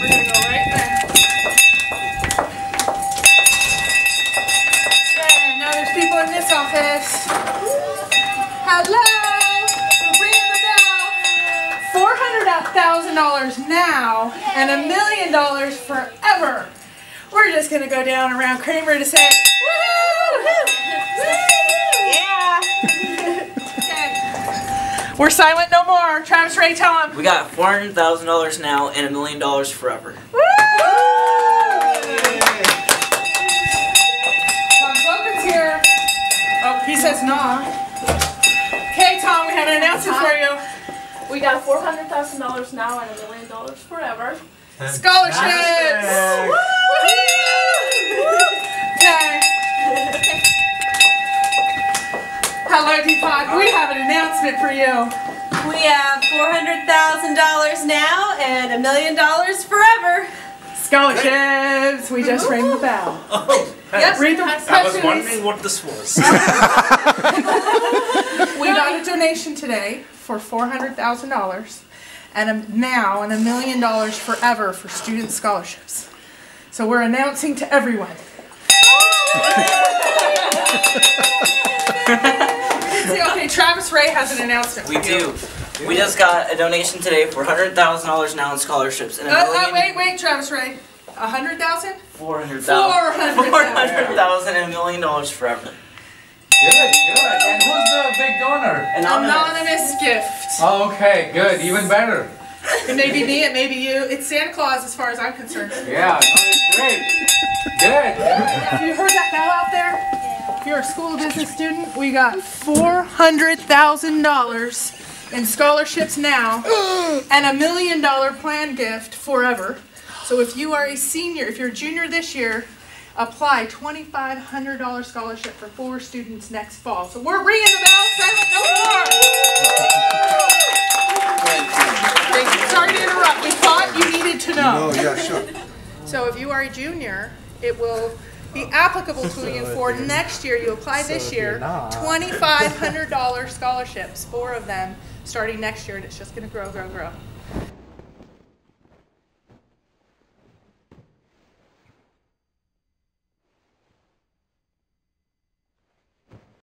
We're gonna go right there. Okay, now there's people in this office. Hello. Ringing the bell. Four hundred thousand dollars now and a million dollars forever. We're just gonna go down around Cremer to say, woohoo! Yeah. Okay. We're silent no more. Travis Ray, tell him. We got four hundred thousand dollars now and a million dollars forever. Woo! Tom Slogan's here. Oh, he says nah. Okay, Tom, we have an announcement for you. We got four hundred thousand dollars now and a million dollars forever. Scholarships! Okay. Hello, Deepak. We have an announcement for you. We have $400,000 now and a million dollars forever. Scholarships. We just rang the bell. Oh, Yep. Read the I was wondering what this was. We got a donation today for four hundred thousand dollars, and a, now and a million dollars forever for student scholarships. So we're announcing to everyone. See, okay, Travis Ray has an announcement. We do. We just got a donation today for hundred thousand dollars now in scholarships and a Uh, uh, million. wait, wait, Travis Ray. A hundred thousand? Four hundred thousand. 400,000. Four hundred thousand and a million dollars forever. Good, good. And who's the big donor? Anonymous gift. Okay, good. Even better. It may be me, it may be you. It's Santa Claus as far as I'm concerned. Yeah, great. Good. You're a school of business student, we got four hundred thousand dollars in scholarships now and a million dollar plan gift forever. So if you are a senior, if you're a junior this year, apply twenty five hundred dollar scholarship for four students next fall. So we're ringing the bell, silent no more. Sorry to interrupt. We thought you needed to know. Oh, yeah, sure. So if you are a junior, it will be applicable to you for next year. You apply this year, twenty-five hundred dollar scholarships, four of them, starting next year, and it's just gonna grow, grow, grow.